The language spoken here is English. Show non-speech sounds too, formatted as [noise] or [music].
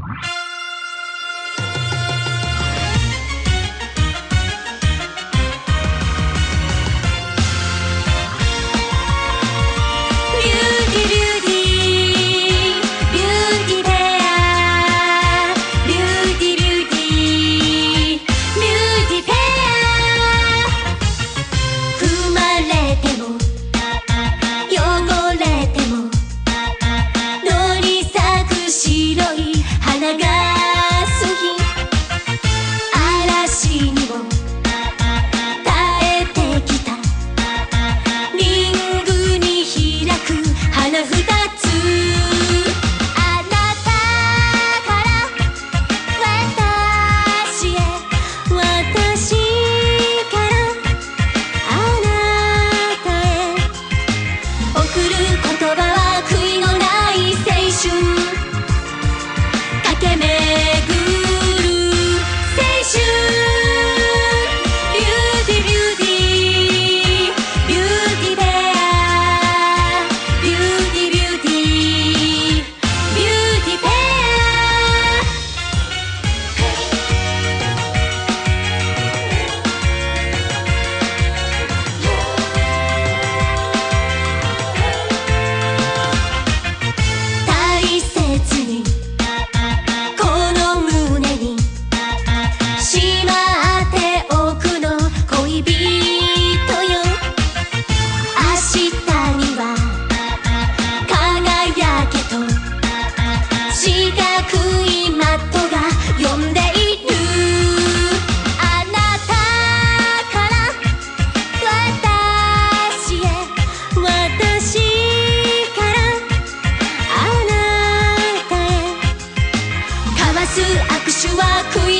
Bye. [laughs]